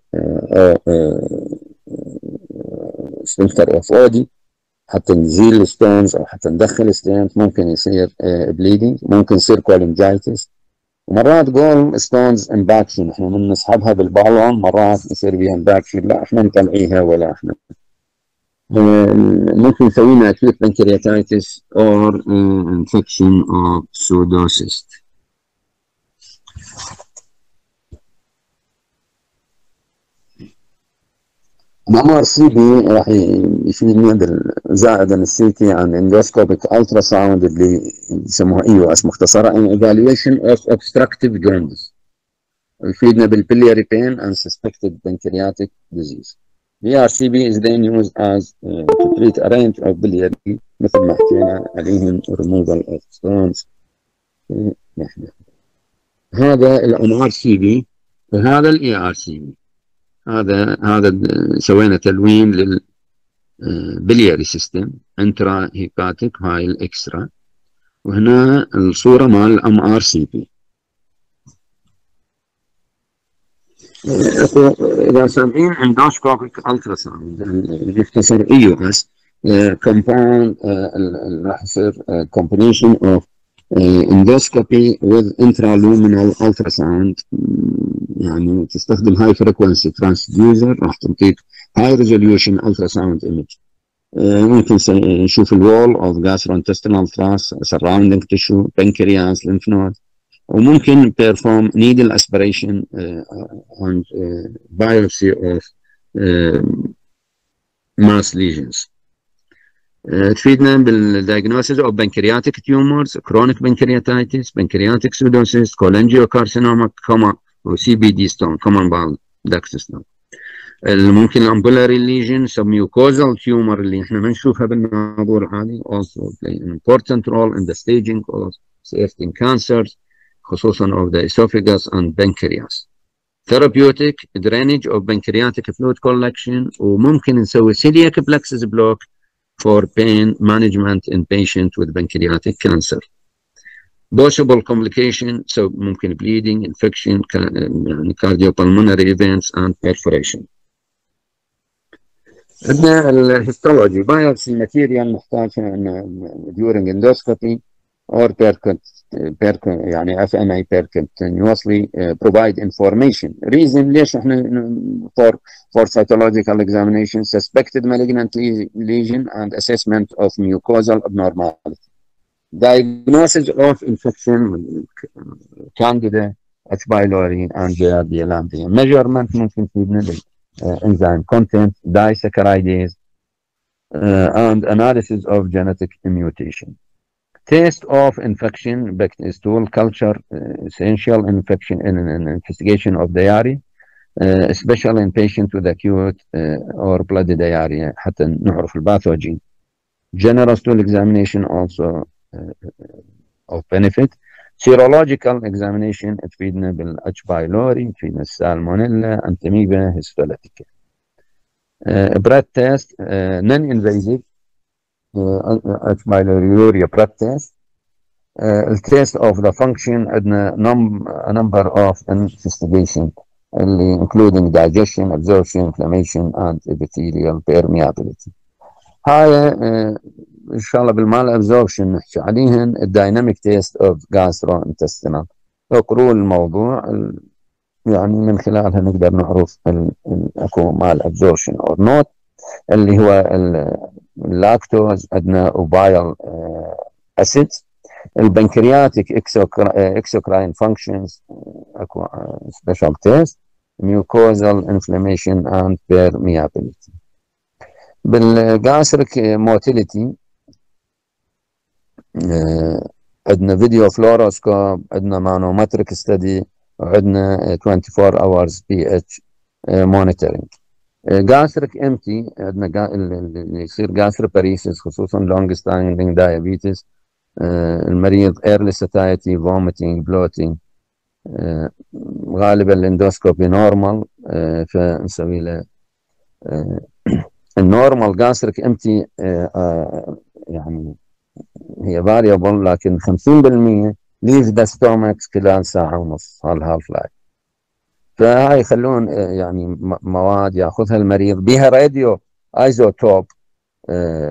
sphincter of Oddi حتى نزيل ال stones أو حتى ندخل stents ممكن يصير bleeding ممكن يصير cholangitis ومرات gallstones impaction إحنا من نسحبها بال balloon مرات يصير بيها impaction لا إحنا نطلعيها ولا إحنا ممكن نسوي لنا acute or uh, infection of pseudocyst. ال MRCP راح يفيدنا زائدا ال CT عن endoscopic ultrasound اللي يسموها اي أو اس مختصرة. in evaluation of obstructive jaundice يفيدنا بال biliary pain and suspected pancreatic disease. The ERCP is then used as uh, to treat a range of biliary مثل ما حكينا عليهم removal of stones. هذا ال MRCP. وهذا ال ERCP هذا هذا سوينا تلوين لل biliary system intrahepatic هاي ال extra وهنا الصورة مال ال MRCP إذا سامعين endoscopic ultrasound المختصر EUS combined راح يصير combination of endoscopy with intraluminal ultrasound. يعني تستخدم high frequency transducer راح تعطيك high resolution ultrasound image ممكن نشوف ال wall of gastrointestinal tract surrounding tissue pancreas lymph node. وممكن perform needle aspiration uh, and uh, biopsy of uh, mass lesions. آه، تفيدنا بال diagnosis of pancreatic tumors chronic pancreatitis pancreatic pseudocyst cholangiocarcinoma كوما وسي بي دي ستون بال داكس ستون ممكن الامبولاري ليجن سبميوكوزال تيومر اللي إحنا ما نشوفها بالناظور العادي also play an important role in the staging of certain cancers خصوصا of the esophagus and pancreas therapeutic drainage of pancreatic fluid collection وممكن نسوي celiac plexus block for pain management in patient with pancreatic cancer possible complication so ممكن bleeding infection يعني cardiopulmonary events and perforation عندنا الهيستولوجي biopsy material نحتاج during endoscopy or percut, percut يعني FMA percutaneously uh, provide information reason ليش إحنا for for cytological examination suspected malignant lesion and assessment of mucosal abnormality diagnosis of infection candida H. pylori and Giardia lambda measurement ممكن تفيدنا uh, enzyme content, disaccharides, uh, and analysis of genetic mutation. Test of infection, stool culture, uh, essential infection in, in investigation of diarrhea, uh, especially in patient with acute uh, or bloody diarrhea حتى نعرف الباثوجين. General stool examination also uh, of benefit. Serological examination تفيدنا بال H. pylori تفيدنا السالمونيلا Entamoeba histolytica breath test non-invasive H. pylori breath test ال test of the function عندنا number of investigation اللي including digestion, absorption, inflammation and epithelial permeability. هاي إن شاء الله بال malabsorption نحكي عليهن ال dynamic test of gastrointestinal اقروا الموضوع يعني من خلالها نقدر نعرف أكو malabsorption أو not اللي هو اللاكتوز ادنا و bile acid ال pancreatic exocrine functions أكو special test mucosal inflammation and permeability. بال gastric motility عندنا video fluoroscope عندنا manometric study وعندنا 24 hours pH monitoring gastric empty عندنا اللي يصير gastroparesis خصوصا long standing diabetes المريض early satiety vomiting bloating غالبا ال endoscopy normal فنسوي له ال normal gastric empty يعني هي variable لكن 50% leave the stomach خلال ساعة ونص هال half life فهاي يخلون يعني مواد ياخذها المريض بها radioisotope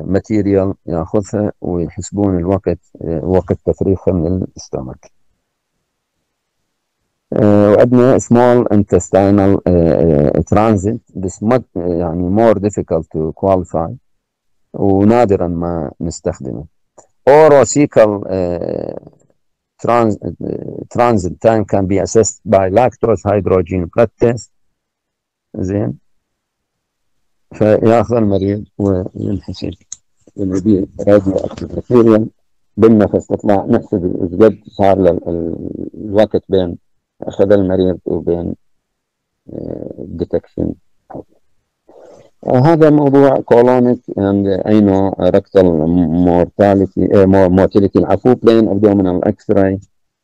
material ياخذها ويحسبون الوقت وقت تفريغها من ال stomach وعندنا small intestinal transit بس يعني more difficult to qualify ونادرا ما نستخدمه orocecal transit time can be assessed by lactose hydrogen blood test زين فياخذ المريض وينحسب ونبيع راديو اكتيف بالنفس تطلع نحسب إيش قد صار الوقت بين أخذ المريض وبين آه، الديتكشن آه، هذا موضوع كولونيك اند اي نو ركتال مورتاليتي مورتاليتي العفو بين ابدومينال إكس راي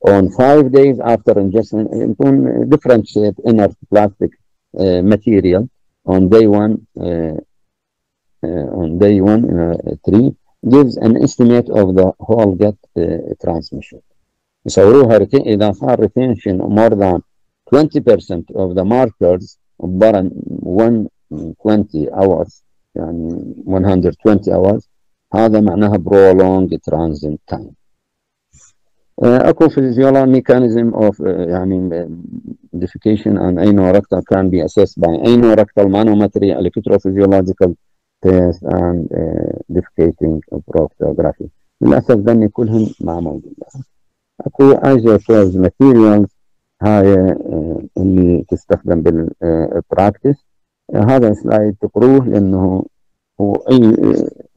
اون 5 دايز افتر انجستن يكون ديفرنت شيب انر بلاستيك ماتيريال اون داي 1 اون داي 1 3 gives an estimate of the whole gut uh, transmission. يصوروها إذا صار retention more than 20% of the markers عبارة 120 hours يعني 120 hours هذا معناها prolonged transit time اكو mechanism of uh, يعني defecation and anorectal can be assessed by anorectal manometry electrophysiological test and uh, defecating proctography للاسف ذني كلهم ما موجود اكو isotopes materials هاي اللي تستخدم بال practice هذا slide تقروه لأنه هو أي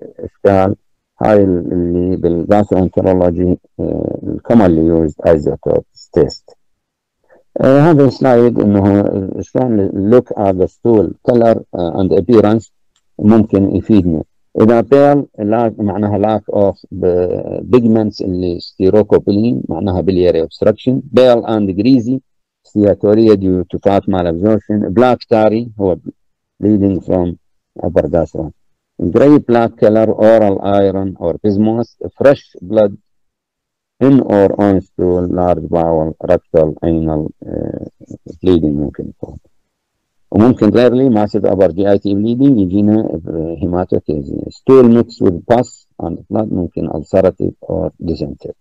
إشكال. هاي اللي بال gastroenterology ال commonly used isotopes test هذا ال slide إنه شلون look at the stool color and appearance ممكن يفيدنا. اذا pale معناها lack of pigments اللي stercobilin معناها biliary obstruction pale and greasy steatorrhea due to fat malabsorption black tarry هو bleeding from upper gastro gray black color oral iron or bismuth fresh blood in or on stool large bowel rectal anal uh, bleeding ممكن يكون وممكن rarely massive upper GIT bleeding يجينا هيماتوكيزي stool mixed with pus and blood ممكن ulcerative or dysentery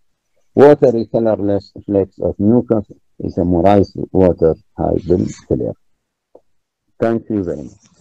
watery colorless flakes of mucus يسموه rice water high bill clear thank you very much